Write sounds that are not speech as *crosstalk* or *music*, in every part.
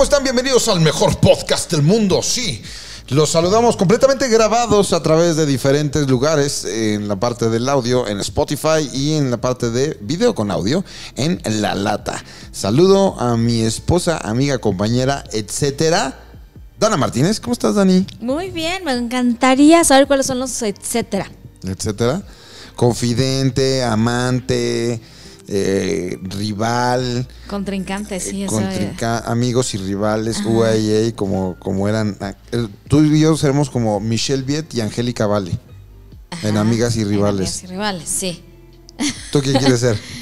¿cómo están? Bienvenidos al mejor podcast del mundo. Sí, los saludamos completamente grabados a través de diferentes lugares en la parte del audio, en Spotify y en la parte de video con audio en La Lata. Saludo a mi esposa, amiga, compañera, etcétera. Dana Martínez, ¿cómo estás, Dani? Muy bien, me encantaría saber cuáles son los etcétera. Etcétera. Confidente, amante, eh, rival. Contrincante, sí, eso contrinca- amigos y rivales, UAA, como, como eran. ah, el- Tú y yo seremos como Michelle Viet y Angélica Vale. En Ajá, Amigas y Rivales. Amigas y rivales, sí. ¿Tú quién quieres ser? *laughs*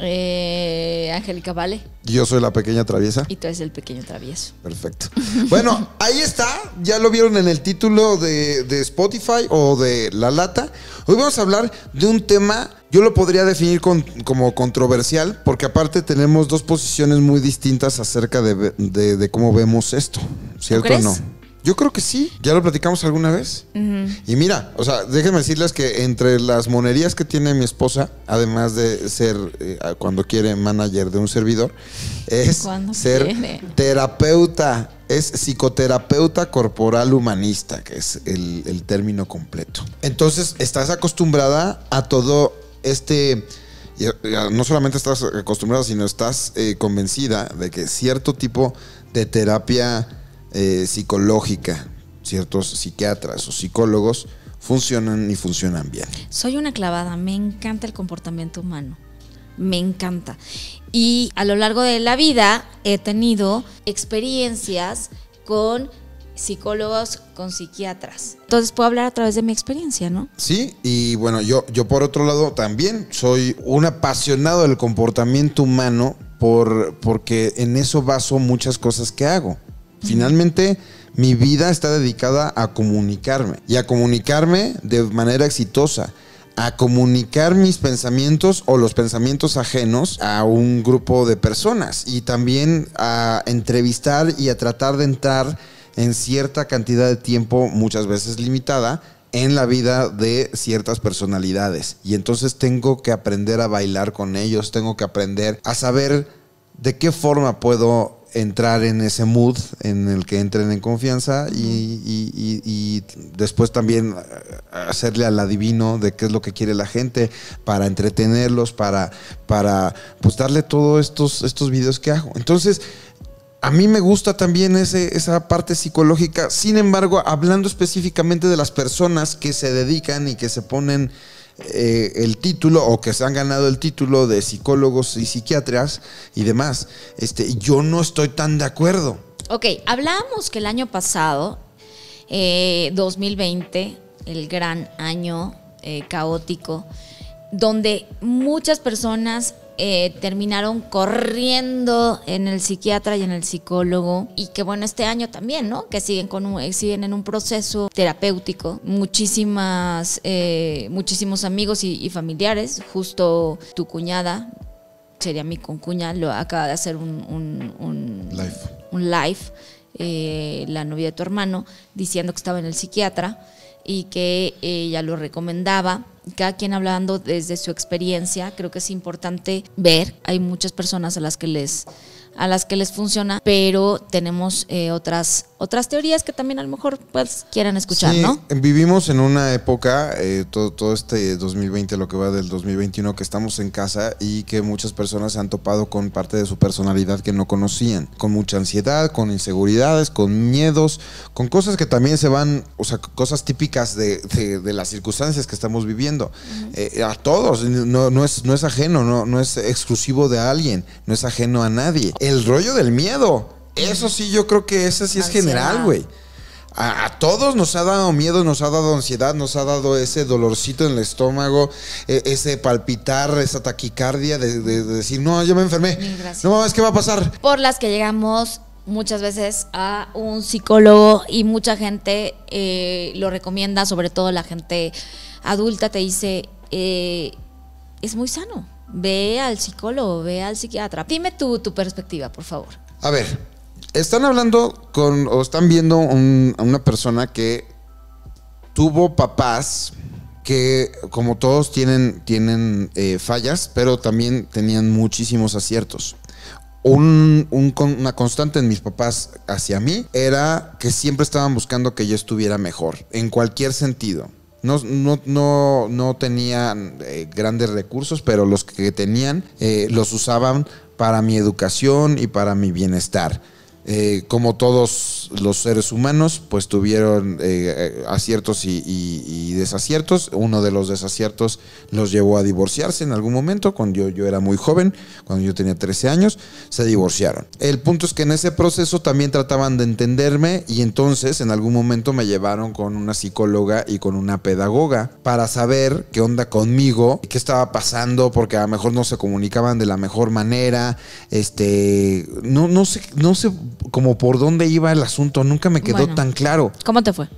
Eh, Angélica Vale Yo soy la pequeña traviesa. y tú eres el pequeño travieso. Perfecto. Bueno, ahí está. Ya lo vieron en el título de, de Spotify o de La Lata. Hoy vamos a hablar de un tema, yo lo podría definir con- como controversial, porque aparte tenemos dos posiciones muy distintas acerca de, de- de cómo vemos esto. ¿Cierto o no? Yo creo que sí. ¿Ya lo platicamos alguna vez? Y mira, o sea, déjenme decirles que entre las monerías que tiene mi esposa, además de ser, eh, cuando quiere, manager de un servidor, es ser quiere. terapeuta. Es psicoterapeuta corporal humanista, que es el, el término completo. Entonces, estás acostumbrada a todo este... No solamente estás acostumbrada, sino estás eh, convencida de que cierto tipo de terapia eh, psicológica, ciertos psiquiatras o psicólogos funcionan y funcionan bien. Soy una clavada, me encanta el comportamiento humano. Me encanta. Y a lo largo de la vida he tenido experiencias con psicólogos, con psiquiatras. Entonces puedo hablar a través de mi experiencia, ¿no? Sí, y bueno, yo, yo por otro lado también soy un apasionado del comportamiento humano por, porque en eso baso muchas cosas que hago. Finalmente, mi vida está dedicada a comunicarme y a comunicarme de manera exitosa a comunicar mis pensamientos o los pensamientos ajenos a un grupo de personas y también a entrevistar y a tratar de entrar en cierta cantidad de tiempo, muchas veces limitada, en la vida de ciertas personalidades. Y entonces tengo que aprender a bailar con ellos, tengo que aprender a saber de qué forma puedo entrar en ese mood en el que entren en confianza y, y- y- y después también eh, hacerle al adivino de qué es lo que quiere la gente para entretenerlos, para, para pues darle todos estos, estos videos que hago. Entonces, a mí me gusta también ese, esa parte psicológica. Sin embargo, hablando específicamente de las personas que se dedican y que se ponen eh, el título o que se han ganado el título de psicólogos y psiquiatras y demás, este, yo no estoy tan de acuerdo. Ok, hablábamos que el año pasado, eh, 2020, el gran año eh, caótico, donde muchas personas eh, terminaron corriendo en el psiquiatra y en el psicólogo y que bueno este año también no que siguen con un- eh, siguen en un proceso terapéutico muchísimas eh, muchísimos amigos y, y familiares justo tu cuñada sería mi concuña lo acaba de hacer un, un- un- Live. un live, eh, la novia de tu hermano, diciendo que estaba en el psiquiatra y que ella lo recomendaba. Cada quien hablando desde su experiencia, creo que es importante ver. Hay muchas personas a las que les a las que les funciona, pero tenemos eh, otras otras teorías que también a lo mejor pues quieran escuchar, Sí, ¿no? Vivimos en una época, eh, todo, todo este 2020, lo que va del 2021, que estamos en casa y que muchas personas se han topado con parte de su personalidad que no conocían, con mucha ansiedad, con inseguridades, con miedos, con cosas que también se van, o sea, cosas típicas de, de- de las circunstancias que estamos viviendo. Eh, a todos, no, no es, no es ajeno, no, no es exclusivo de alguien, no es ajeno a nadie. El rollo del miedo. Eso sí, yo creo que ese sí es Ansiedad. general, güey. A, a todos nos ha dado miedo, nos ha dado ansiedad, nos ha dado ese dolorcito en el estómago, e- ese palpitar, esa taquicardia de, de- de decir, no, yo me enfermé. No mames, ¿qué va a pasar? por las que llegamos muchas veces a un psicólogo y mucha gente eh, lo recomienda, sobre todo la gente adulta te dice, eh, es muy sano, ve al psicólogo, ve al psiquiatra. Dime tu, tu perspectiva, por favor. A ver, están hablando con, o están viendo un- a una persona que tuvo papás que, como todos, tienen, tienen eh, fallas, pero también tenían muchísimos aciertos. un- un una constante en mis papás hacia mí era que siempre estaban buscando que yo estuviera mejor, en cualquier sentido. No, no, no, no tenían eh, grandes recursos, pero los que tenían eh, los usaban para mi educación y para mi bienestar. Eh, como todos los seres humanos, pues tuvieron eh, eh, aciertos y, desaciertos. Uno de los desaciertos los llevó a divorciarse en algún momento, cuando yo, yo era muy joven, cuando yo tenía 13 años, se divorciaron. El punto es que en ese proceso también trataban de entenderme y entonces en algún momento me llevaron con una psicóloga y con una pedagoga para saber qué onda conmigo, qué estaba pasando, porque a lo mejor no se comunicaban de la mejor manera, este, no, no sé, no sé como por dónde iba el asunto, nunca me quedó Bueno. tan claro. ¿Cómo te fue?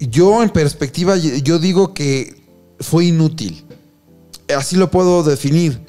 Yo en perspectiva, yo digo que fue inútil. Así lo puedo definir.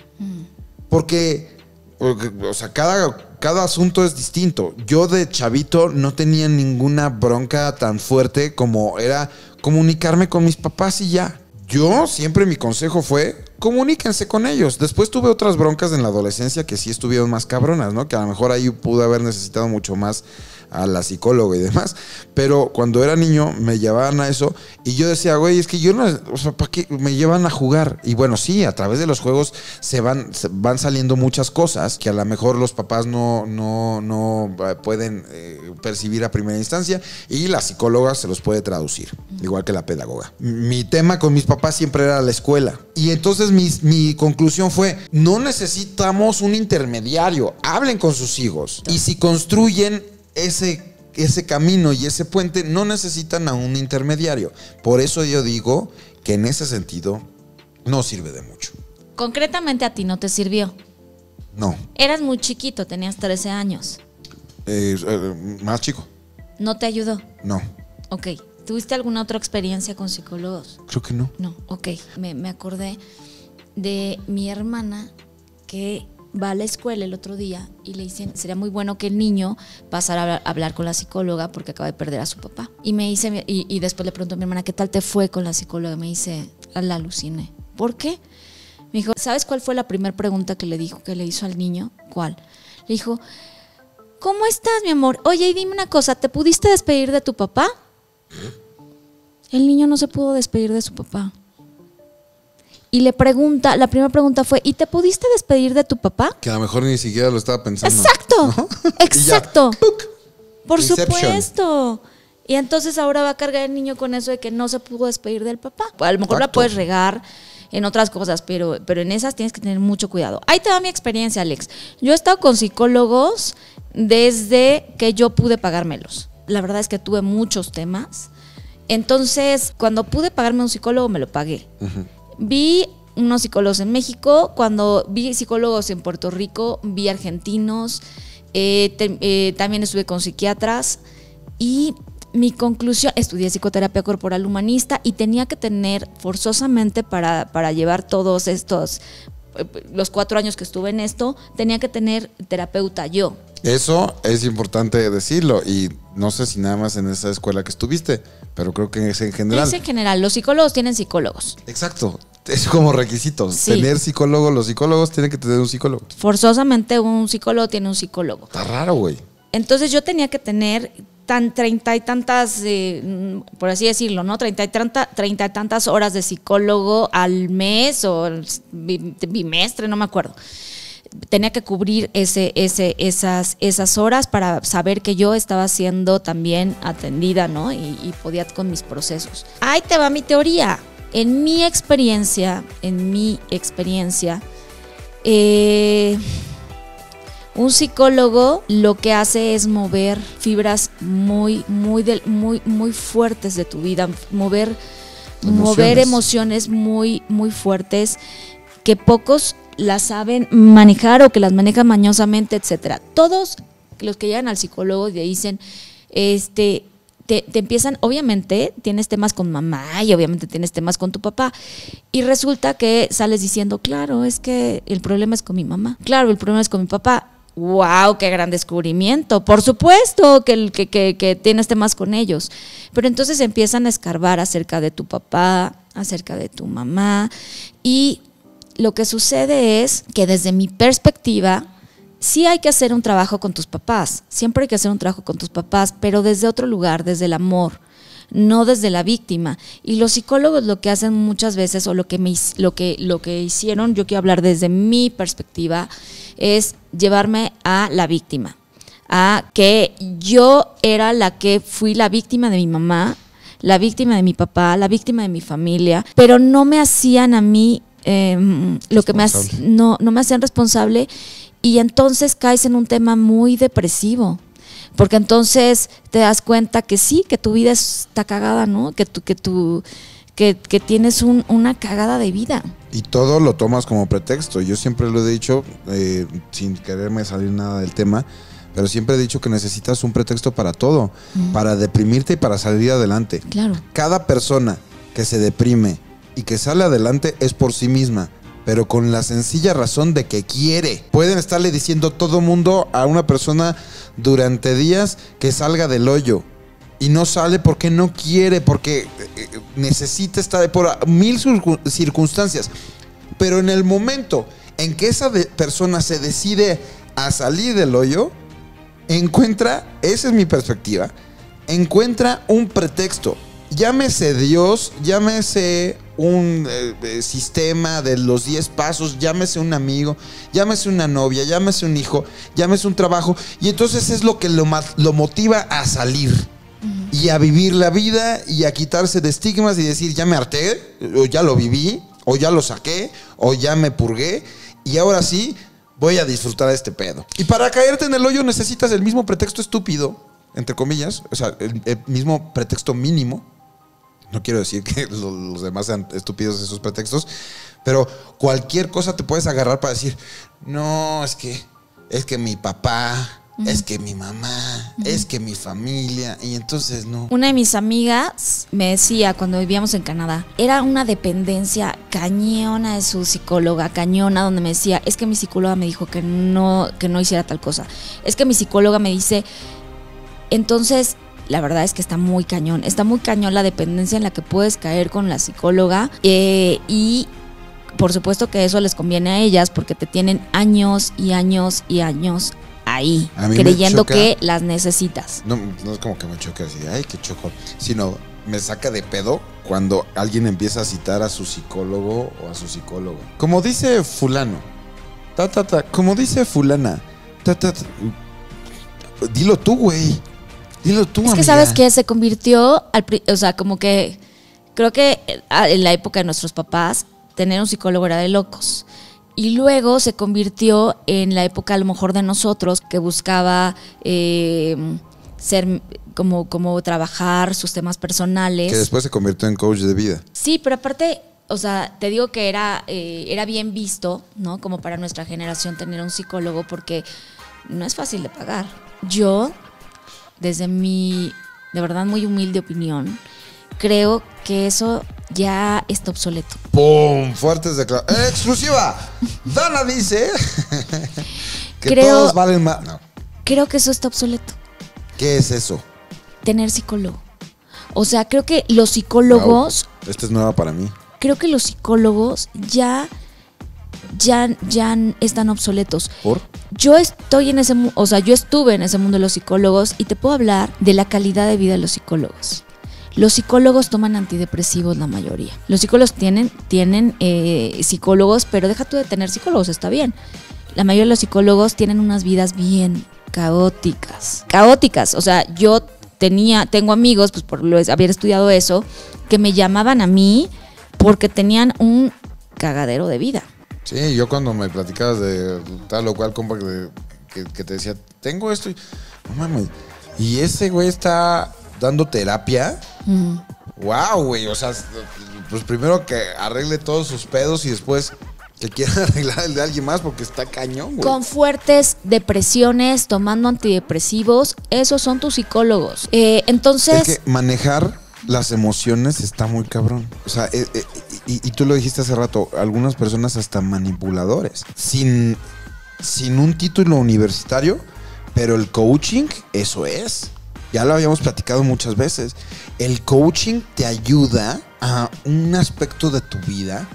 Porque, porque, o sea, cada, cada asunto es distinto. Yo de chavito no tenía ninguna bronca tan fuerte como era comunicarme con mis papás y ya. Yo siempre mi consejo fue comuníquense con ellos. Después tuve otras broncas en la adolescencia que sí estuvieron más cabronas, ¿no? Que a lo mejor ahí pude haber necesitado mucho más a la psicóloga y demás. Pero cuando era niño me llevaban a eso y yo decía, güey, es que yo no, o sea, ¿para qué me llevan a jugar? Y bueno, sí, a través de los juegos se van, se van saliendo muchas cosas que a lo mejor los papás no, no, no eh, pueden eh, percibir a primera instancia y la psicóloga se los puede traducir, igual que la pedagoga. Mi tema con mis papás siempre era la escuela. Y entonces mi, mi conclusión fue, no necesitamos un intermediario, hablen con sus hijos. Y si construyen ese, ese camino y ese puente, no necesitan a un intermediario. Por eso yo digo que en ese sentido no sirve de mucho. Concretamente a ti no te sirvió. No, Eras muy chiquito, tenías 13 años. Eh, eh, más chico, ¿No te ayudó? no, Ok. ¿Tuviste alguna otra experiencia con psicólogos? creo que no. No, ok. Me, me acordé de mi hermana que va a la escuela el otro día y le dicen, sería muy bueno que el niño pasara a hablar, con la psicóloga porque acaba de perder a su papá. Y me dice, y, y después le pregunto a mi hermana, ¿qué tal te fue con la psicóloga? Me dice, la aluciné. ¿Por qué? Me dijo, ¿sabes cuál fue la primera pregunta que le dijo, que le hizo al niño? ¿Cuál? Le dijo, ¿cómo estás, mi amor? Oye, y dime una cosa, ¿te pudiste despedir de tu papá? El niño no se pudo despedir de su papá. Y le pregunta, la primera pregunta fue, ¿y te pudiste despedir de tu papá? Que a lo mejor ni siquiera lo estaba pensando. Exacto, *laughs* exacto. Por Inception. supuesto. Y entonces ahora va a cargar el niño con eso de que no se pudo despedir del papá. A lo mejor la Exacto. puedes regar en otras cosas, pero, pero en esas tienes que tener mucho cuidado. Ahí te va mi experiencia, Alex. Yo he estado con psicólogos desde que yo pude pagármelos. La verdad es que tuve muchos temas. Entonces, cuando pude pagarme un psicólogo, me lo pagué. Vi unos psicólogos en México, cuando vi psicólogos en Puerto Rico, vi argentinos, eh, eh, también estuve con psiquiatras y mi conclusión, estudié psicoterapia corporal humanista y tenía que tener forzosamente para, para llevar todos estos, los cuatro años que estuve en esto, tenía que tener terapeuta yo. Eso es importante decirlo y no sé si nada más en esa escuela que estuviste, pero creo que es en general. Es en general, los psicólogos tienen psicólogos. Exacto. Es como requisito. Sí. Tener psicólogo, los psicólogos tienen que tener un psicólogo. Forzosamente un psicólogo tiene un psicólogo. Está raro, güey. Entonces yo tenía que tener tan treinta y tantas, eh, mm, por así decirlo, ¿no? Treinta y, treinta, treinta y tantas horas de psicólogo al mes o bi- bimestre, no me acuerdo. Tenía que cubrir ese, ese, esas, esas horas para saber que yo estaba siendo también atendida, ¿no? Y, y podía con mis procesos. Ahí te va mi teoría. En mi experiencia, en mi experiencia, eh, un psicólogo lo que hace es mover fibras muy, muy, muy, muy fuertes de tu vida, mover, mover emociones muy, muy fuertes que pocos las saben manejar o que las manejan mañosamente, etcétera. Todos los que llegan al psicólogo le dicen, este, te, te empiezan, obviamente tienes temas con mamá y obviamente tienes temas con tu papá. Y resulta que sales diciendo, claro, es que el problema es con mi mamá. Claro, el problema es con mi papá. ¡Wow! ¡Qué gran descubrimiento! Por supuesto que tienes temas con ellos. Pero entonces empiezan a escarbar acerca de tu papá, acerca de tu mamá. Y lo que sucede es que desde mi perspectiva, sí hay que hacer un trabajo con tus papás, siempre hay que hacer un trabajo con tus papás, pero desde otro lugar, desde el amor, no desde la víctima. Y los psicólogos lo que hacen muchas veces, o lo que, me, lo que, lo que hicieron, yo quiero hablar desde mi perspectiva, es llevarme a la víctima, a que yo era la que fui la víctima de mi mamá, la víctima de mi papá, la víctima de mi familia, pero no me hacían a mí em, lo que me no, no me hacían responsable y entonces caes en un tema muy depresivo. Porque entonces te das cuenta que sí, que tu vida está cagada, ¿no? Que tú, que tú, que, tienes una cagada de vida. Y todo lo tomas como pretexto. Yo siempre lo he dicho, eh, sin quererme salir nada del tema, pero siempre he dicho que necesitas un pretexto para todo, para deprimirte y para salir adelante. Claro. Cada persona que se deprime y que sale adelante es por sí misma pero con la sencilla razón de que quiere. Pueden estarle diciendo todo mundo a una persona durante días que salga del hoyo. Y no sale porque no quiere, porque eh, eh, necesita estar por mil circunstancias. Pero en el momento en que esa persona se decide a salir del hoyo, encuentra, esa es mi perspectiva, encuentra un pretexto. Llámese Dios, llámese un eh, eh, sistema de los 10 pasos, llámese un amigo, llámese una novia, llámese un hijo, llámese un trabajo, y entonces es lo que lo, lo motiva a salir y a vivir la vida y a quitarse de estigmas y decir, ya me harté, o ya lo viví, o ya lo saqué, o ya me purgué, y ahora sí voy a disfrutar de este pedo. Y para caerte en el hoyo necesitas el mismo pretexto estúpido, entre comillas, o sea, el mismo pretexto mínimo no quiero decir que *laughs* los demás sean estúpidos esos pretextos, pero cualquier cosa te puedes agarrar para decir, no, es que, es que mi papá, es que mi mamá, es que mi familia, y entonces no. Una de mis amigas me decía cuando vivíamos en Canadá, era una dependencia cañona de su psicóloga, cañona, donde me decía, es que mi psicóloga me dijo que no, que no hiciera tal cosa, es que mi psicóloga me dice, entonces la verdad es que está muy cañón. Está muy cañón la dependencia en la que puedes caer con la psicóloga eh, y por supuesto que eso les conviene a ellas porque te tienen años y años y años ahí, creyendo que las necesitas. No, no es como que me choque así, ay, qué choco, sino me saca de pedo cuando alguien empieza a citar a su psicólogo o a su psicólogo. Como dice fulano, ta, ta, ta, como dice fulana, ta, ta, ta dilo tú, güey. Dilo tú, Es que sabes que se convirtió, al, o sea, como que creo que eh, en la época de nuestros papás, tener un psicólogo era de locos. Y luego se convirtió en la época a lo mejor de nosotros que buscaba eh, ser como, como trabajar sus temas personales. Que después se convirtió en coach de vida. Sí, pero aparte, o sea, te digo que era, eh, era bien visto, ¿no? Como para nuestra generación tener un psicólogo porque no es fácil de pagar. Yo desde mi, de verdad, muy humilde opinión, creo que eso ya está obsoleto. ¡Pum! Fuertes declaraciones. *laughs* ¡Exclusiva! Dana dice *laughs* que todos valen más. Creo que eso está obsoleto. ¿Qué es eso? Tener psicólogo. O sea, creo que los psicólogos. Esta es nueva para mí. Creo que los psicólogos ya ya, ya están obsoletos. ¿Por? Yo estoy en ese, o sea, yo estuve en ese mundo de los psicólogos y te puedo hablar de la calidad de vida de los psicólogos. Los psicólogos toman antidepresivos la mayoría. Los psicólogos tienen, tienen eh, psicólogos, pero deja tú de tener psicólogos, está bien. La mayoría de los psicólogos tienen unas vidas bien caóticas. Caóticas. O sea, yo tenía, tengo amigos, pues por haber estudiado eso, que me llamaban a mí porque tenían un cagadero de vida. Sí, yo cuando me platicabas de tal o cual compa que, te decía, tengo esto y. No mames. Y ese güey está dando terapia. Wow, güey. O sea, pues primero que arregle todos sus pedos y después que quiera *laughs* arreglar el de alguien más porque está cañón, güey. Con fuertes depresiones, tomando antidepresivos, esos son tus psicólogos. Eh, entonces. Es que manejar las emociones está muy cabrón. O sea, eh, eh, y, tú lo dijiste hace rato, algunas personas hasta manipuladores. Sin, sin un título universitario, pero el coaching, eso es. Ya lo habíamos platicado muchas veces. El coaching te ayuda a un aspecto de tu vida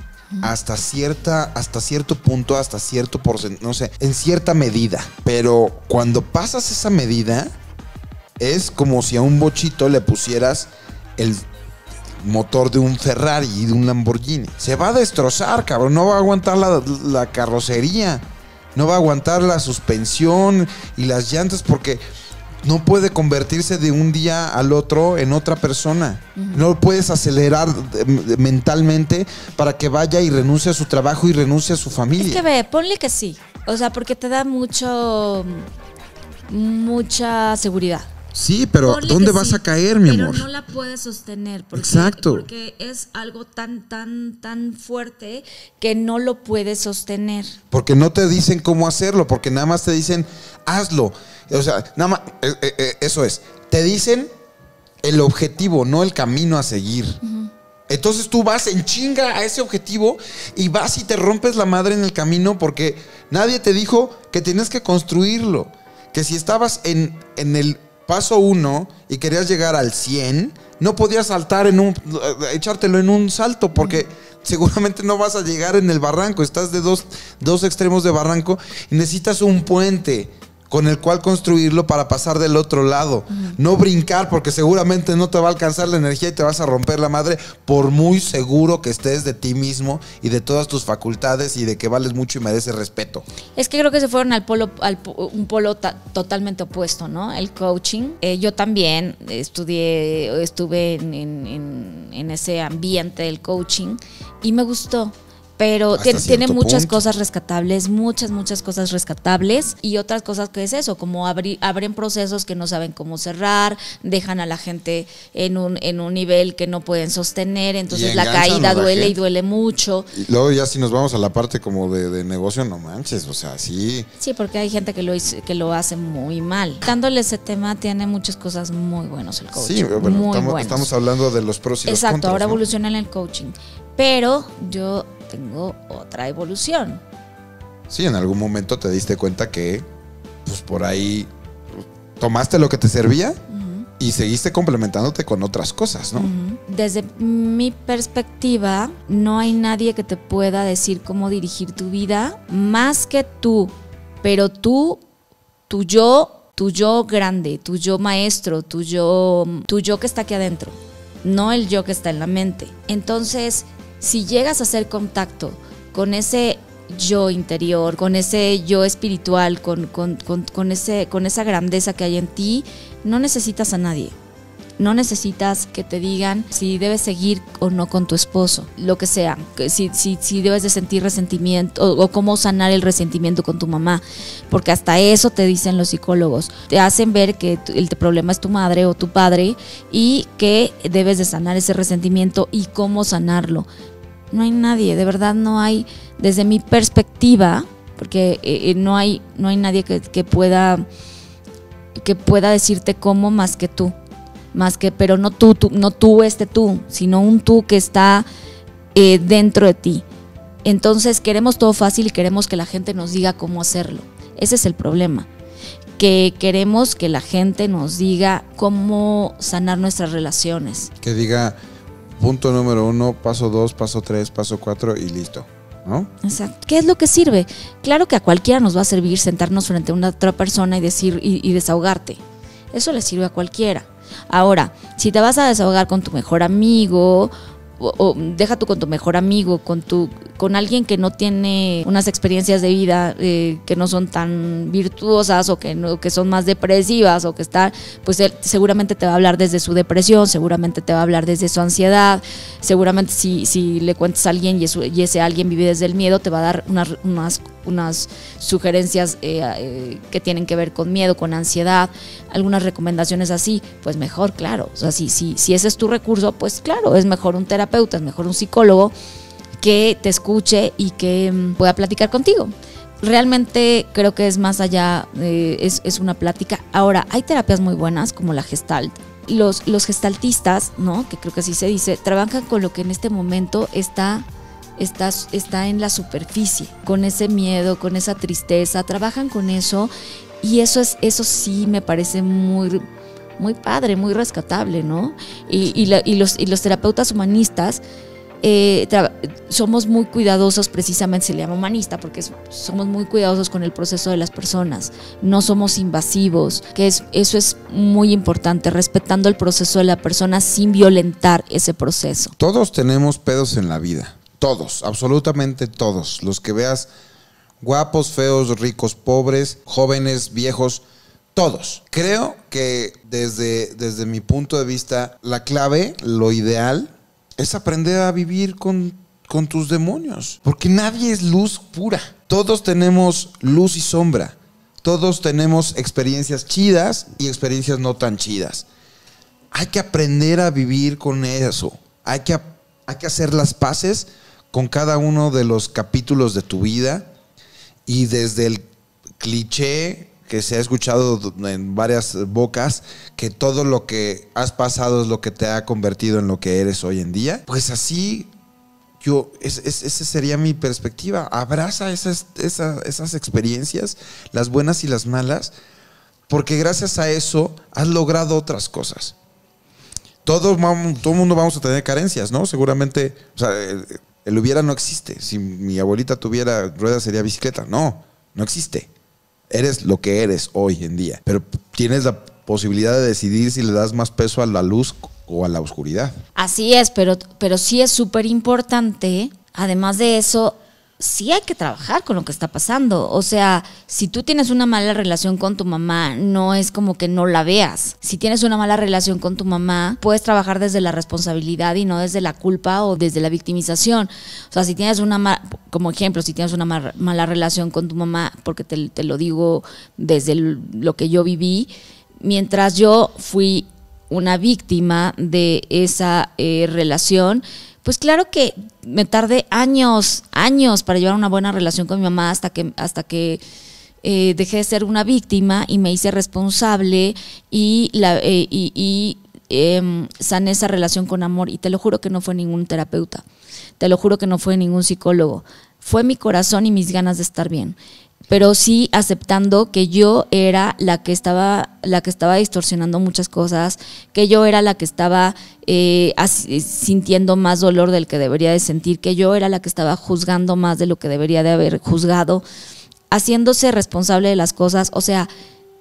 hasta cierta, hasta cierto punto, hasta cierto porcentaje, no sé, en cierta medida. Pero cuando pasas esa medida, es como si a un bochito le pusieras el motor de un Ferrari y de un Lamborghini. Se va a destrozar, cabrón. No va a aguantar la, la carrocería. No va a aguantar la suspensión y las llantas porque no puede convertirse de un día al otro en otra persona. No lo puedes acelerar mentalmente para que vaya y renuncie a su trabajo y renuncie a su familia. Es que ve, ponle que sí. O sea, porque te da mucho. mucha seguridad. Sí, pero Ponle ¿dónde vas sí, a caer, mi pero amor? no la puedes sostener. Porque, Exacto. Porque es algo tan, tan, tan fuerte que no lo puedes sostener. Porque no te dicen cómo hacerlo, porque nada más te dicen, hazlo. O sea, nada más, eh, eh, eh, eso es. Te dicen el objetivo, no el camino a seguir. Entonces tú vas en chinga a ese objetivo y vas y te rompes la madre en el camino porque nadie te dijo que tenías que construirlo. Que si estabas en, en el paso uno y querías llegar al 100, no podías saltar en un, echártelo en un salto porque seguramente no vas a llegar en el barranco. Estás de dos, dos extremos de barranco y necesitas un puente con el cual construirlo para pasar del otro lado. No brincar porque seguramente no te va a alcanzar la energía y te vas a romper la madre por muy seguro que estés de ti mismo y de todas tus facultades y de que vales mucho y mereces respeto. Es que creo que se fueron al polo, al un polo ta- totalmente opuesto, ¿no? El coaching. Eh, yo también estudié, estuve en- en- en ese ambiente del coaching y me gustó. Pero tiene- muchas punto. cosas rescatables, muchas, muchas cosas rescatables y otras cosas que es eso, como abren procesos que no saben cómo cerrar, dejan a la gente en un, en un nivel que no pueden sostener, entonces la caída la duele y duele mucho. Y luego ya si nos vamos a la parte como de, de negocio, no manches, o sea, sí. Sí, porque hay gente que lo, que lo hace muy mal. Dándole ese tema, tiene muchas cosas muy buenos el coaching. Sí, bueno, muy estamos, buenos. estamos hablando de los pros y los Exacto, contras, ahora ¿no? evoluciona en el coaching. Pero yo tengo otra evolución. Sí, en algún momento te diste cuenta que, pues por ahí, tomaste lo que te servía y seguiste complementándote con otras cosas, ¿no? Desde mi perspectiva, no hay nadie que te pueda decir cómo dirigir tu vida más que tú. Pero tú, tu yo, tu yo grande, tu yo maestro, tu yo, tu yo que está aquí adentro, no el yo que está en la mente. Entonces, si llegas a hacer contacto con ese yo interior, con ese yo espiritual, con, con- con- con ese, con esa grandeza que hay en ti, no necesitas a nadie. No necesitas que te digan si debes seguir o no con tu esposo, lo que sea, si, si, si debes de sentir resentimiento o, cómo sanar el resentimiento con tu mamá, porque hasta eso te dicen los psicólogos. Te hacen ver que el problema es tu madre o tu padre y que debes de sanar ese resentimiento y cómo sanarlo. No hay nadie, de verdad no hay, desde mi perspectiva, porque eh, eh, no, hay, no hay nadie que, que pueda que pueda decirte cómo más que tú. Más que, pero no tú, tú no tú este tú, sino un tú que está eh, dentro de ti. Entonces queremos todo fácil y queremos que la gente nos diga cómo hacerlo. Ese es el problema. Que queremos que la gente nos diga cómo sanar nuestras relaciones. Que diga punto número uno, paso dos, paso tres, paso cuatro y listo, ¿no? Exacto. ¿Qué es lo que sirve? Claro que a cualquiera nos va a servir sentarnos frente a una otra persona y decir y, y desahogarte. Eso le sirve a cualquiera. Ahora, si te vas a desahogar con tu mejor amigo, o, o deja tú con tu mejor amigo, con tu, con alguien que no tiene unas experiencias de vida eh, que no son tan virtuosas o que no, que son más depresivas o que está, pues él seguramente te va a hablar desde su depresión, seguramente te va a hablar desde su ansiedad, seguramente si, si le cuentas a alguien y, eso- y ese alguien vive desde el miedo, te va a dar unas, unas, unas sugerencias eh, eh, que tienen que ver con miedo, con ansiedad, algunas recomendaciones así, pues mejor, claro. O sea, si, si, si ese es tu recurso, pues claro, es mejor un terapeuta, es mejor un psicólogo que te escuche y que mm, pueda platicar contigo. Realmente creo que es más allá, eh, es, es una plática. Ahora, hay terapias muy buenas como la gestalt. Los, los gestaltistas, ¿no? que creo que así se dice, trabajan con lo que en este momento está está, está en la superficie, con ese miedo, con esa tristeza, trabajan con eso y eso es eso sí me parece muy muy padre, muy rescatable, ¿no? Y, y los, y los terapeutas humanistas eh, somos muy cuidadosos, precisamente se le llama humanista, porque somos muy cuidadosos con el proceso de las personas, no somos invasivos, que es, eso es muy importante, respetando el proceso de la persona sin violentar ese proceso. Todos tenemos pedos en la vida, todos, absolutamente todos, los que veas guapos, feos, ricos, pobres, jóvenes, viejos, todos. Creo que desde, desde mi punto de vista, la clave, lo ideal, es aprender a vivir con, con tus demonios. Porque nadie es luz pura. Todos tenemos luz y sombra. Todos tenemos experiencias chidas y experiencias no tan chidas. Hay que aprender a vivir con eso. Hay que, hay que hacer las paces con cada uno de los capítulos de tu vida y desde el cliché que se ha escuchado en varias bocas, que todo lo que has pasado es lo que te ha convertido en lo que eres hoy en día, pues así yo, esa sería mi perspectiva. Abraza esas, esas, experiencias, las buenas y las malas, porque gracias a eso has logrado otras cosas. Todo, todo mundo vamos a tener carencias, ¿no? Seguramente, o sea, el hubiera no existe. Si mi abuelita tuviera ruedas sería bicicleta. No, no existe. Eres lo que eres hoy en día. Pero tienes la posibilidad de decidir si le das más peso a la luz o a la oscuridad. Así es, pero, pero sí es súper importante, además de eso, sí hay que trabajar con lo que está pasando. O sea, si tú tienes una mala relación con tu mamá, no es como que no la veas. Si tienes una mala relación con tu mamá, puedes trabajar desde la responsabilidad y no desde la culpa o desde la victimización. O sea, si tienes una, como ejemplo, si tienes una mala relación con tu mamá, porque te, lo digo desde lo que yo viví, mientras yo fui una víctima de esa eh, relación, pues claro que me tardé años, años para llevar una buena relación con mi mamá hasta que, hasta que eh, dejé de ser una víctima y me hice responsable y, la, eh, y, em, sané esa relación con amor. Y te lo juro que no fue ningún terapeuta, te lo juro que no fue ningún psicólogo. Fue mi corazón y mis ganas de estar bien pero sí aceptando que yo era la que estaba, la que estaba distorsionando muchas cosas, que yo era la que estaba eh, sintiendo más dolor del que debería de sentir, que yo era la que estaba juzgando más de lo que debería de haber juzgado, haciéndose responsable de las cosas, o sea,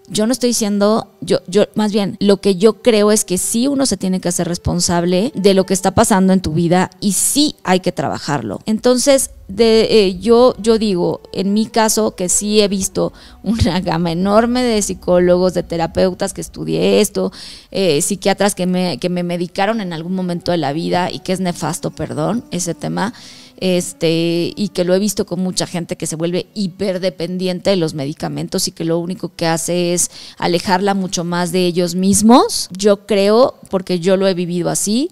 yo no estoy diciendo, yo, yo, más bien, lo que yo creo es que sí uno se tiene que hacer responsable de lo que está pasando en tu vida y sí hay que trabajarlo. Entonces, de, eh, yo, yo digo, en mi caso, que sí he visto una *laughs* gama enorme de psicólogos, de terapeutas que estudié esto, eh, psiquiatras que me, que me medicaron en algún momento de la vida y que es nefasto, perdón, ese tema este, y que lo he visto con mucha gente que se vuelve hiperdependiente de los medicamentos y que lo único que hace es alejarla mucho más de ellos mismos. Yo creo, porque yo lo he vivido así,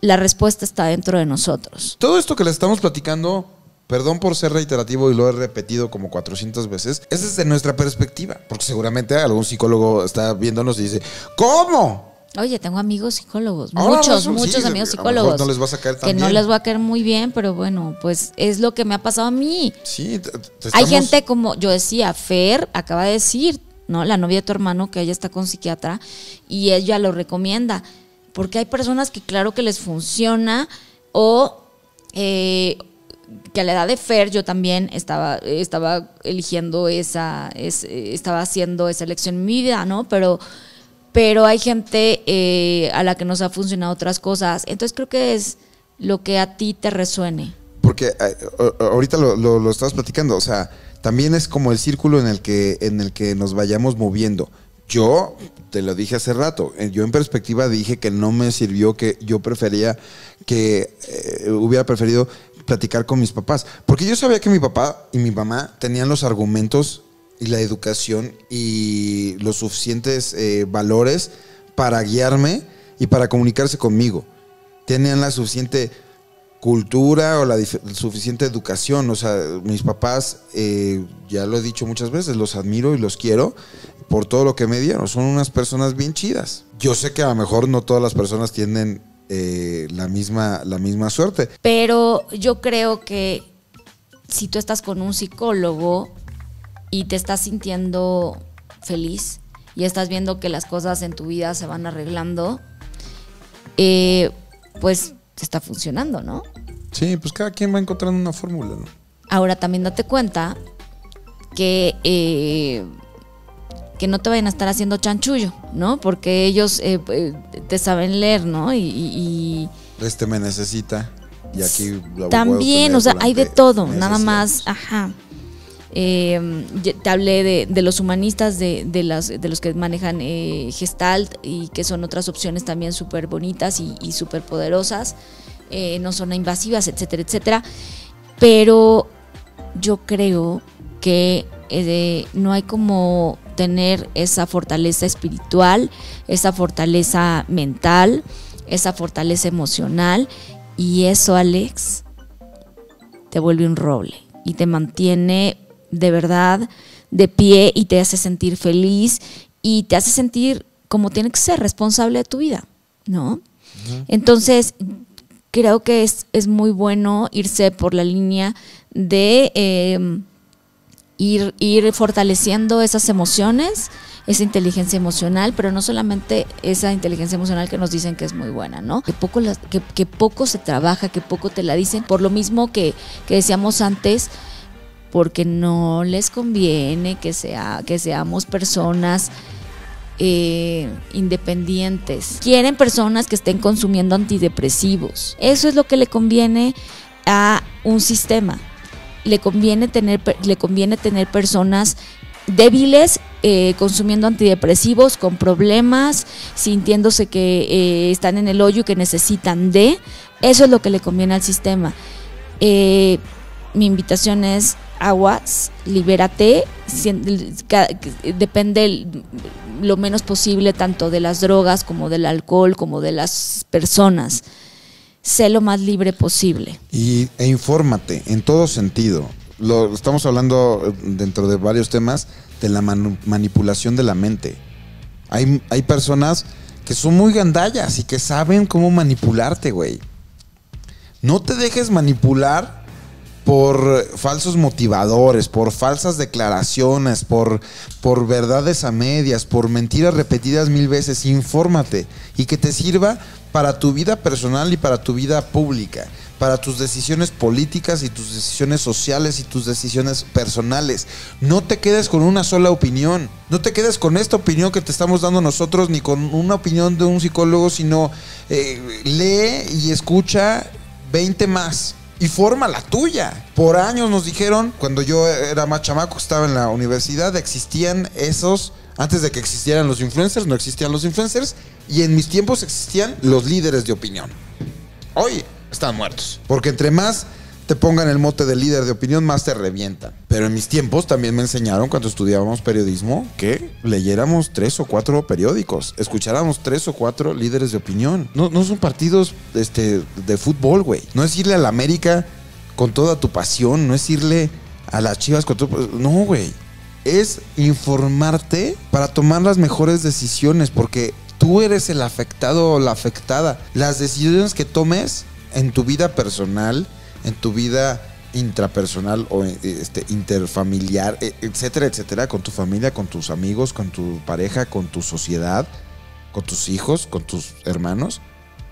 la respuesta está dentro de nosotros. Todo esto que le estamos platicando Perdón por ser reiterativo y lo he repetido como 400 veces. Es desde nuestra perspectiva, porque seguramente algún psicólogo está viéndonos y dice, ¿cómo? Oye, tengo amigos psicólogos, muchos, muchos amigos psicólogos. no les vas a caer Que no les va a caer muy bien, pero bueno, pues es lo que me ha pasado a mí. Sí, Hay gente como, yo decía, Fer acaba de decir, ¿no? La novia de tu hermano, que ella está con psiquiatra y ella lo recomienda. Porque hay personas que claro que les funciona o eh, que a la edad de Fer yo también estaba, estaba eligiendo esa, estaba haciendo esa elección en mi vida, ¿no? Pero pero hay gente eh, a la que nos ha funcionado otras cosas. Entonces creo que es lo que a ti te resuene. Porque eh, ahorita lo, lo, estabas platicando, o sea, también es como el círculo en el que, en el que nos vayamos moviendo. Yo, te lo dije hace rato, eh, yo en perspectiva dije que no me sirvió, que yo prefería, que hubiera preferido platicar con mis papás. Porque yo sabía que mi papá y mi mamá tenían los argumentos y la educación y los suficientes eh, valores para guiarme y para comunicarse conmigo. Tenían la suficiente cultura o la suficiente educación. O sea, mis papás, eh, ya lo he dicho muchas veces, los admiro y los quiero por todo lo que me dieron. Son unas personas bien chidas. Yo sé que a lo mejor no todas las personas tienen eh, la, misma, la misma suerte. Pero yo creo que si tú estás con un psicólogo, y te estás sintiendo feliz y estás viendo que las cosas en tu vida se van arreglando, eh, pues te está funcionando, ¿no? Sí, pues cada quien va encontrando una fórmula, ¿no? Ahora también date cuenta que, eh, que no te vayan a estar haciendo chanchullo, ¿no? Porque ellos eh, te saben leer, ¿no? Y, y- Este me necesita. Y aquí la voy a también, o sea, hay de todo, nada más, ajá. Ya te hablé de, los humanistas, de los que manejan eh, Gestalt y que son otras opciones también súper bonitas y, y súper poderosas, eh, no son invasivas, etcétera, etcétera. Pero yo creo que eh, no hay como tener esa fortaleza espiritual, esa fortaleza mental, esa fortaleza emocional y eso, Alex, te vuelve un roble y te mantiene de verdad de pie y te hace sentir feliz y te hace sentir como tiene que ser responsable de tu vida, ¿no? Entonces, creo que es, es muy bueno irse por la línea de eh, ir, ir fortaleciendo esas emociones, esa inteligencia emocional, pero no solamente esa inteligencia emocional que nos dicen que es muy buena, ¿no? Que poco, que, que poco se trabaja, que poco te la dicen, por lo mismo que, que decíamos antes, porque no les conviene que, sea, que seamos personas eh, independientes. Quieren personas que estén consumiendo antidepresivos. Eso es lo que le conviene a un sistema. Le conviene tener, le conviene tener personas débiles eh, consumiendo antidepresivos con problemas, sintiéndose que eh, están en el hoyo y que necesitan de. Eso es lo que le conviene al sistema. Eh, mi invitación es aguas, libérate, depende lo menos posible tanto de las drogas como del alcohol, como de las personas. Sé lo más libre posible. Y, e infórmate en todo sentido. Estamos hablando eh, dentro de varios temas de la manipulación de la mente. Hay, hay personas que son muy gandallas y que saben cómo manipularte, güey. No te dejes manipular por falsos motivadores, por falsas declaraciones, por, por verdades a medias, por mentiras repetidas mil veces. Infórmate y que te sirva para tu vida personal y para tu vida pública, para tus decisiones políticas y tus decisiones sociales y tus decisiones personales. No te quedes con una sola opinión. No te quedes con esta opinión que te estamos dando nosotros ni con una opinión de un psicólogo, sino eh, lee y escucha 20 más y forma la tuya. Por años nos dijeron, cuando yo era más chamaco, estaba en la universidad, existían esos, antes de que existieran los influencers, no existían los influencers, y en mis tiempos existían los líderes de opinión. Hoy están muertos. Porque entre más te pongan el mote de líder de opinión, más te revientan. Pero en mis tiempos también me enseñaron cuando estudiábamos periodismo que leyéramos tres o cuatro periódicos, escucháramos tres o cuatro líderes de opinión. No, son partidos este, de fútbol, güey. No es irle a la América con toda tu pasión, no es irle a las chivas con todo. No, güey. Es informarte para tomar las mejores decisiones, porque tú eres el afectado o la afectada. Las decisiones que tomes en tu vida personal, en tu vida intrapersonal o eh, este, interfamiliar, eh, etcétera, etcétera, con tu familia, con tus amigos, con tu pareja, con tu sociedad, con tus hijos, con tus hermanos,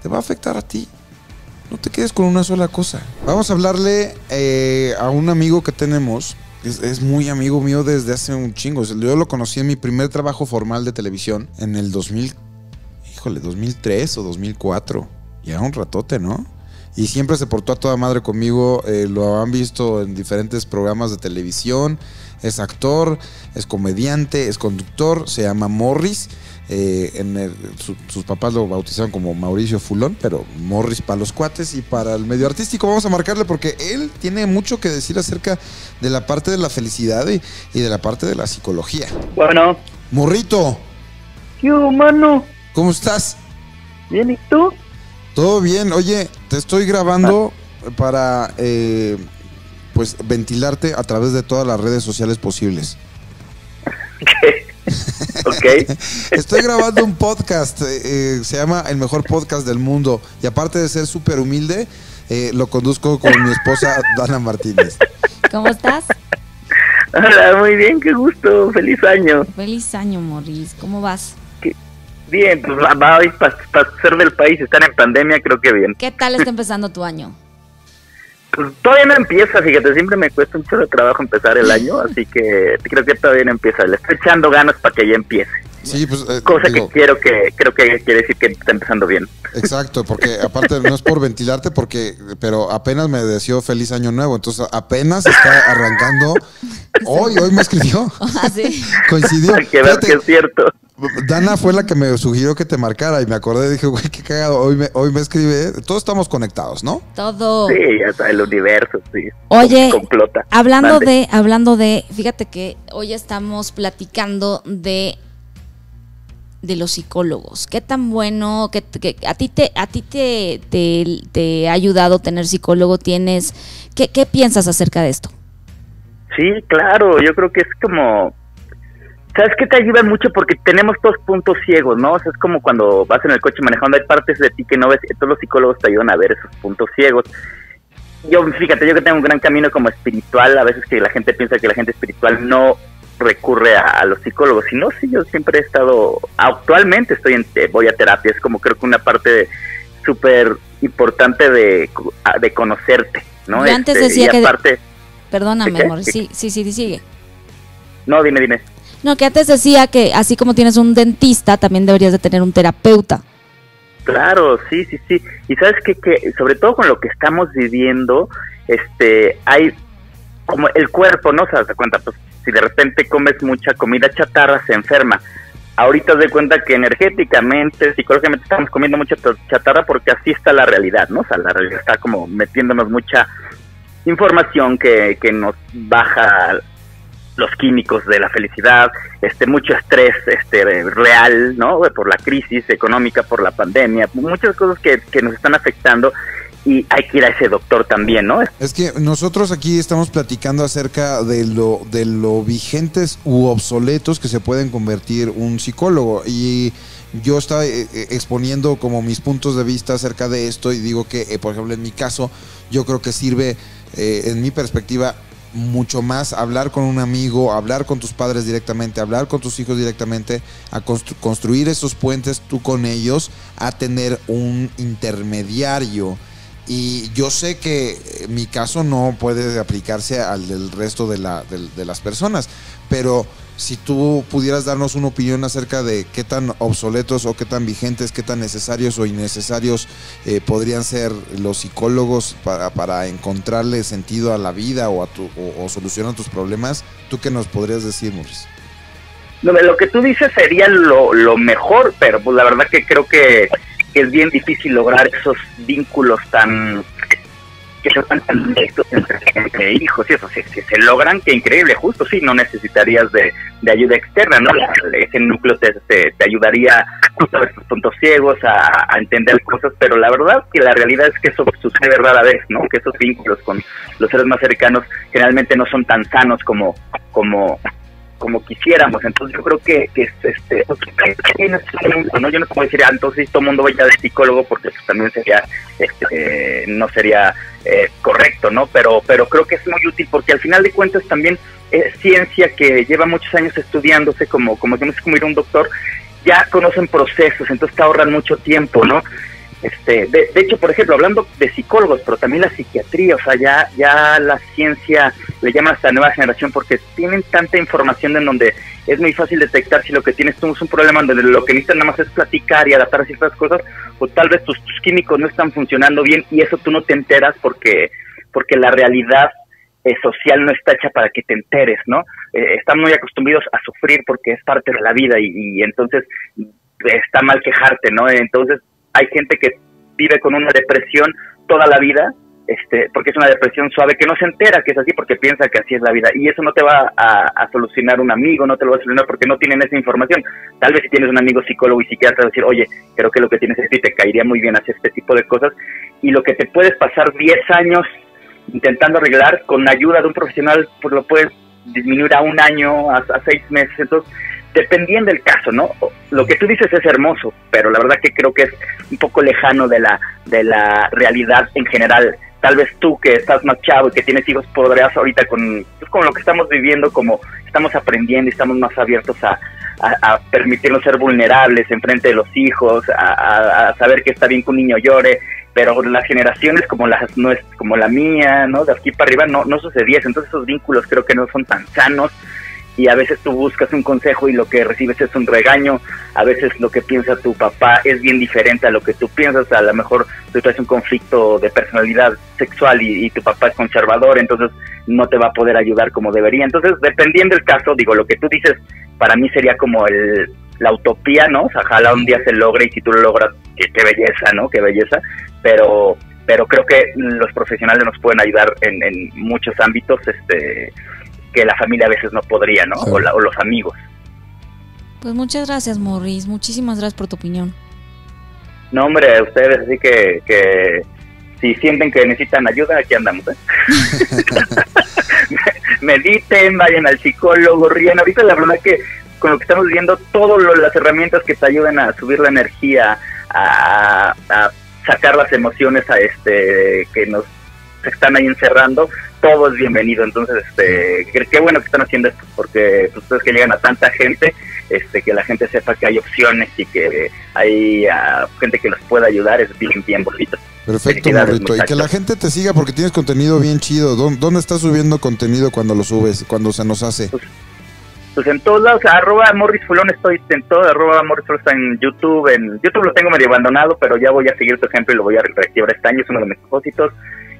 te va a afectar a ti. No te quedes con una sola cosa. Vamos a hablarle eh, a un amigo que tenemos. Es, es muy amigo mío desde hace un chingo. Yo lo conocí en mi primer trabajo formal de televisión en el 2000, híjole, 2003 o 2004. Ya un ratote, ¿no? Y siempre se portó a toda madre conmigo. eh, lo han visto en diferentes programas de televisión. Es actor, es comediante, es conductor. Se llama Morris. Eh, en el- su- sus papás lo bautizaron como Mauricio Fulón, pero Morris para los cuates y para el medio artístico vamos a marcarle porque él tiene mucho que decir acerca de la parte de la felicidad y, y de la parte de la psicología. Bueno, Morrito, ¿qué hubo, mano? ¿cómo estás? ¿Bien y tú? Todo bien, oye, te estoy grabando para eh, pues ventilarte a través de todas las redes sociales posibles. *laughs* ok. *laughs* Estoy grabando un podcast, eh, eh, se llama El mejor podcast del mundo. Y aparte de ser súper humilde, eh, lo conduzco con mi esposa Dana Martínez. ¿Cómo estás? Hola, muy bien, qué gusto. Feliz año. Feliz año, Morris. ¿Cómo vas? Bien, pues va hoy para ser del país, estar en pandemia, creo que bien. ¿Qué tal está empezando tu año? *laughs* Pues todavía no empieza, fíjate, siempre me cuesta un chorro de trabajo empezar el año, así que creo que todavía no empieza. Le estoy echando ganas para que ya empiece. Sí, pues. eh, Cosa digo, que quiero que, creo que quiere decir que está empezando bien. Exacto, porque *laughs* aparte no es por ventilarte, porque, pero apenas me deseó feliz año nuevo, entonces apenas está arrancando. *laughs* Hoy, hoy me escribió. Ah, sí. Coincidió. Para que Fíjate, que es cierto. Dana fue la que me sugirió que te marcara y me acordé, dije, güey, qué cagado, hoy me, hoy me escribe. Todos estamos conectados, ¿no? Todo. Sí, ya está, el universo, sí. Oye, Complota. hablando Mande. de, hablando de, fíjate que hoy estamos platicando de de los psicólogos. ¿Qué tan bueno que, a ti te a ti te, te, ha ayudado tener psicólogo? ¿Tienes qué, qué piensas acerca de esto? Sí, claro, yo creo que es como... ¿Sabes qué te ayuda mucho? Porque tenemos todos puntos ciegos, ¿no? O sea, es como cuando vas en el coche manejando, hay partes de ti que no ves, todos los psicólogos te ayudan a ver esos puntos ciegos. Yo, fíjate, yo que tengo un gran camino como espiritual, a veces que la gente piensa que la gente espiritual no recurre a, a los psicólogos, y no, sí, yo siempre he estado, actualmente estoy en, eh, voy a terapia, es como creo que una parte súper importante de, de conocerte, ¿no? Yo antes Este, decía y que- aparte, Perdóname, ¿Qué? amor. Sí, sí, sí, sigue. no, dime, dime. No, que antes decía que así como tienes un dentista, también deberías de tener un terapeuta. Claro, sí, sí, sí. Y sabes qué? que sobre todo con lo que estamos viviendo, este, hay como el cuerpo, ¿no? Se da cuenta, pues si de repente comes mucha comida chatarra, se enferma. Ahorita te cuenta que energéticamente, psicológicamente estamos comiendo mucha ta- chatarra porque así está la realidad, ¿no? O sea, la realidad está como metiéndonos mucha información que, que nos baja los químicos de la felicidad, este mucho estrés este real, ¿no? Por la crisis económica, por la pandemia, muchas cosas que, que nos están afectando y hay que ir a ese doctor también, ¿no? Es que nosotros aquí estamos platicando acerca de lo, de lo vigentes u obsoletos que se pueden convertir un psicólogo. Y yo estaba eh, eh, exponiendo como mis puntos de vista acerca de esto y digo que, eh, por ejemplo, en mi caso, yo creo que sirve, eh, en mi perspectiva, mucho más hablar con un amigo, hablar con tus padres directamente, hablar con tus hijos directamente, a constru- construir esos puentes tú con ellos, a tener un intermediario. Y yo sé que eh, mi caso no puede aplicarse al del resto de, la, del- de las personas, pero si tú pudieras darnos una opinión acerca de qué tan obsoletos o qué tan vigentes, qué tan necesarios o innecesarios eh, podrían ser los psicólogos para, para encontrarle sentido a la vida o, a tu, o, o solucionar tus problemas, ¿tú qué nos podrías decir, Maurice? No, lo que tú dices sería lo, lo mejor, pero pues la verdad que creo que, que es bien difícil lograr esos vínculos tan que son tan directos entre, hijos y eso, si, si se logran, que increíble, justo sí, no necesitarías de, de ayuda externa, ¿no? Ese núcleo te, te, te ayudaría justo a ver tus puntos ciegos, a, a entender cosas, pero la verdad que la realidad es que eso sucede rara vez, ¿no? Que esos vínculos con los seres más cercanos generalmente no son tan sanos como, como, como quisiéramos. Entonces yo creo que, que es, este, ¿no? yo no puedo decir, ah, entonces todo el mundo vaya de psicólogo porque pues, también sería, este, no sería eh, correcto, ¿no? Pero, pero creo que es muy útil porque al final de cuentas también es ciencia que lleva muchos años estudiándose como, como no sé cómo ir a un doctor, ya conocen procesos, entonces te ahorran mucho tiempo, ¿no? Este, de, de hecho, por ejemplo, hablando de psicólogos, pero también la psiquiatría, o sea, ya, ya la ciencia le llama hasta nueva generación porque tienen tanta información en donde es muy fácil detectar si lo que tienes tú es un problema donde lo que necesitas nada más es platicar y adaptar a ciertas cosas, o tal vez tus, tus químicos no están funcionando bien y eso tú no te enteras porque, porque la realidad eh, social no está hecha para que te enteres, ¿no? Eh, están muy acostumbrados a sufrir porque es parte de la vida y, entonces está mal quejarte, ¿no? Entonces hay gente que vive con una depresión toda la vida, este, porque es una depresión suave, que no se entera que es así porque piensa que así es la vida. Y eso no te va a, solucionar un amigo, no te lo va a solucionar porque no tienen esa información. Tal vez si tienes un amigo psicólogo y psiquiatra, decir, oye, creo que lo que tienes es y te caería muy bien hacer este tipo de cosas. Y lo que te puedes pasar 10 años intentando arreglar con ayuda de un profesional, pues lo puedes disminuir a un año, a seis meses. Entonces, dependiendo del caso, ¿no? Lo que tú dices es hermoso, pero la verdad que creo que es un poco lejano de la, de la realidad en general. Tal vez tú que estás más chavo y que tienes hijos podrías ahorita con, pues, con lo que estamos viviendo, como estamos aprendiendo y estamos más abiertos a, permitirnos ser vulnerables en frente de los hijos, a, saber que está bien que un niño llore, pero las generaciones como las no como la mía, ¿no? De aquí para arriba no no sucedía, entonces esos vínculos creo que no son tan sanos y a veces tú buscas un consejo y lo que recibes es un regaño, a veces lo que piensa tu papá es bien diferente a lo que tú piensas, a lo mejor tú traes un conflicto de personalidad sexual y, y tu papá es conservador, entonces no te va a poder ayudar como debería. Entonces, dependiendo del caso, digo, lo que tú dices para mí sería como el, la utopía, ¿no? O sea, ojalá un día se logre y si tú lo logras, qué, qué belleza, ¿no? Qué belleza, pero pero creo que los profesionales nos pueden ayudar en, en muchos ámbitos este que la familia a veces no podría, ¿no? Sí. O, la- o los amigos. Pues muchas gracias, Morris. Muchísimas gracias por tu opinión. No, hombre, a ustedes, así que, que si sienten que necesitan ayuda, aquí andamos, ¿eh? *laughs* *laughs* Mediten, vayan al psicólogo, ríen. Ahorita la verdad que con lo que estamos viendo, todas las herramientas que te ayuden a subir la energía, a, a sacar las emociones a este que nos están ahí encerrando, todo es bienvenido. Entonces, este, qué, bueno que están haciendo esto, porque pues, ustedes que llegan a tanta gente, este, que la gente sepa que hay opciones y que hay ah, gente que los pueda ayudar, es bien, bien bonito. Perfecto, Morrito. Y que la gente te siga porque tienes contenido bien chido. ¿Dó- ¿Dónde estás subiendo contenido cuando lo subes? Cuando se nos hace. Pues en todos lados, arroba Morris Fulón estoy en todo, arroba Morris Fulón está en YouTube, en YouTube lo tengo medio abandonado, pero ya voy a seguir tu ejemplo y lo voy a reactivar este año, es uno de mis propósitos.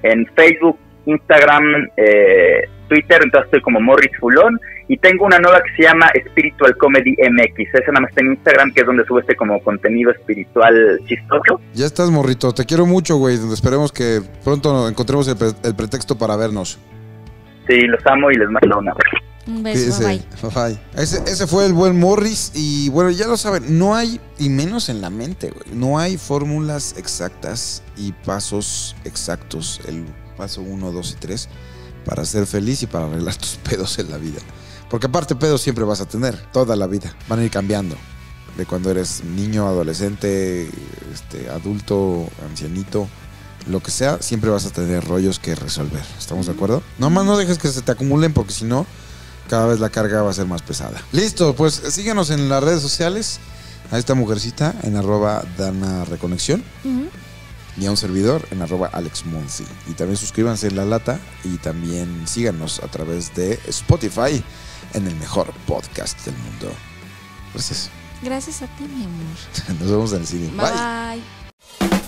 En Facebook, Instagram, eh, Twitter, entonces estoy como Morris Fulón y tengo una nueva que se llama Spiritual Comedy MX, esa nada más está en Instagram, que es donde sube este como contenido espiritual chistoso. Ya estás, Morrito. Te quiero mucho, güey. Esperemos que pronto encontremos el, pre- el pretexto para vernos. Sí, los amo y les mando un abrazo. Un beso, bye. Bye. Ese, ese fue el buen Morris. Y bueno, ya lo saben, no hay, y menos en la mente, güey. No hay fórmulas exactas y pasos exactos. El paso 1, 2 y 3 para ser feliz y para arreglar *laughs* tus pedos en la vida. Porque aparte, pedos siempre vas a tener, toda la vida. Van a ir cambiando. De cuando eres niño, adolescente, este, adulto, ancianito, lo que sea, siempre vas a tener rollos que resolver. ¿Estamos de acuerdo? Nomás no dejes que se te acumulen porque si no, cada vez la carga va a ser más pesada. Listo, pues síguenos en las redes sociales. A esta mujercita en arroba Dana Reconexión. Y a un servidor en arroba Alex Monsi. Y también suscríbanse en La Lata y también síganos a través de Spotify en el mejor podcast del mundo. Gracias. Gracias a ti, mi amor. *laughs* Nos vemos en el cine. Bye. bye.